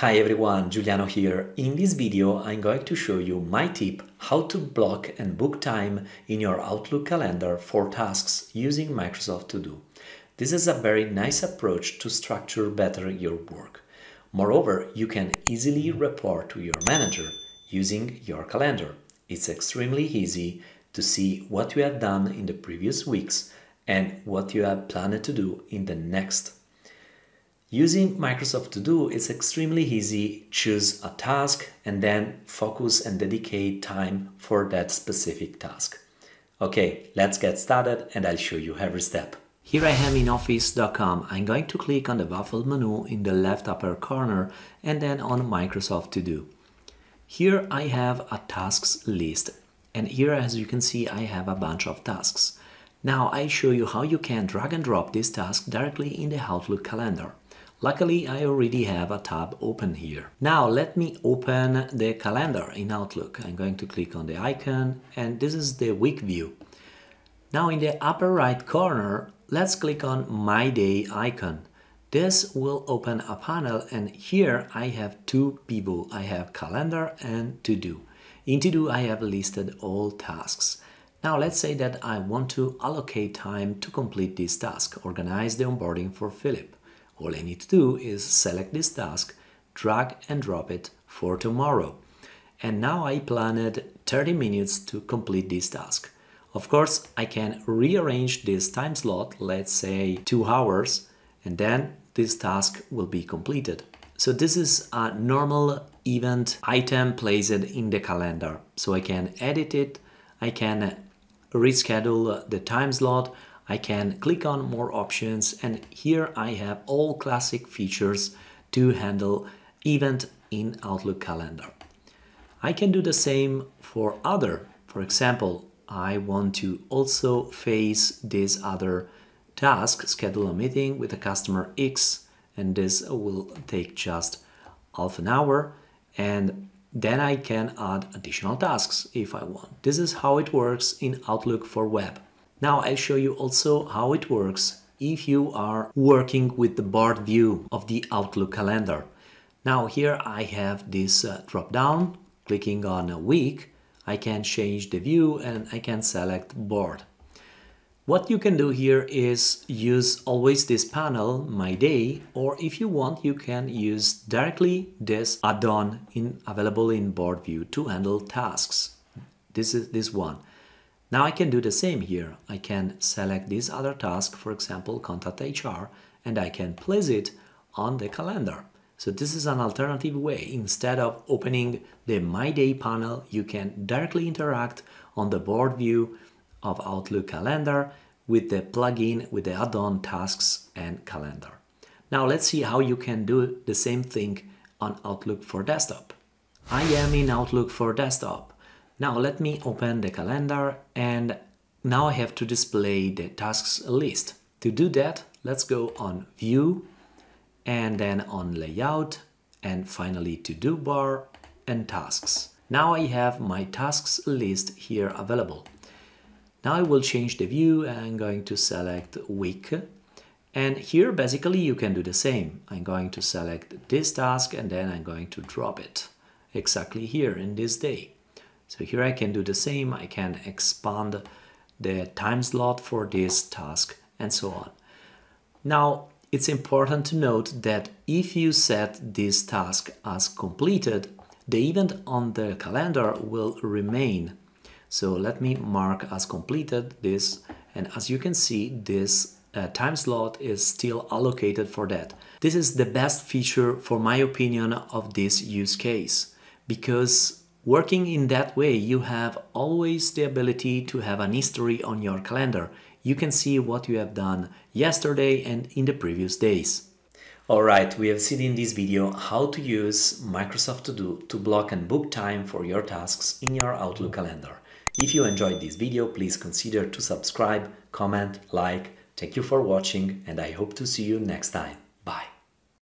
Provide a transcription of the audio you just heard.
Hi everyone, Giuliano here. In this video I'm going to show you my tip how to block and book time in your Outlook calendar for tasks using Microsoft To Do. This is a very nice approach to structure better your work. Moreover, you can easily report to your manager using your calendar. It's extremely easy to see what you have done in the previous weeks and what you have planned to do in the next Using Microsoft To Do is extremely easy. Choose a task and then focus and dedicate time for that specific task. Okay, let's get started and I'll show you every step. Here I am in office.com. I'm going to click on the waffle menu in the left upper corner and then on Microsoft To Do. Here I have a tasks list and here as you can see I have a bunch of tasks. Now I show you how you can drag and drop this task directly in the Outlook calendar. Luckily, I already have a tab open here. Now let me open the calendar in Outlook. I'm going to click on the icon and this is the week view. Now in the upper right corner, let's click on My Day icon. This will open a panel and here I have two people. I have calendar and to do. In to do I have listed all tasks. Now let's say that I want to allocate time to complete this task, organize the onboarding for Philip. All I need to do is select this task, drag and drop it for tomorrow. And now I planned 30 minutes to complete this task. Of course, I can rearrange this time slot, let's say two hours, and then this task will be completed. So this is a normal event item placed in the calendar. So I can edit it, I can reschedule the time slot, I can click on more options and here I have all classic features to handle event in Outlook calendar. I can do the same for other. For example, I want to also face this other task, schedule a meeting with a customer X and this will take just half an hour and then I can add additional tasks if I want. This is how it works in Outlook for Web. Now I'll show you also how it works if you are working with the board view of the Outlook calendar. Now here I have this uh, drop down, clicking on a week, I can change the view and I can select board. What you can do here is use always this panel, My Day, or if you want, you can use directly this add-on in, available in board view to handle tasks. This is this one. Now I can do the same here. I can select this other task, for example, contact HR, and I can place it on the calendar. So this is an alternative way. Instead of opening the My Day panel, you can directly interact on the board view of Outlook calendar with the plugin with the add-on tasks and calendar. Now let's see how you can do the same thing on Outlook for desktop. I am in Outlook for desktop. Now let me open the calendar and now I have to display the tasks list. To do that, let's go on View and then on Layout and finally To Do Bar and Tasks. Now I have my tasks list here available. Now I will change the view and I'm going to select Week. And here basically you can do the same. I'm going to select this task and then I'm going to drop it exactly here in this day. So here I can do the same. I can expand the time slot for this task and so on. Now, it's important to note that if you set this task as completed, the event on the calendar will remain. So let me mark as completed this and as you can see this uh, time slot is still allocated for that. This is the best feature for my opinion of this use case because Working in that way, you have always the ability to have an history on your calendar. You can see what you have done yesterday and in the previous days. Alright, we have seen in this video how to use Microsoft To Do to block and book time for your tasks in your Outlook calendar. If you enjoyed this video, please consider to subscribe, comment, like. Thank you for watching and I hope to see you next time.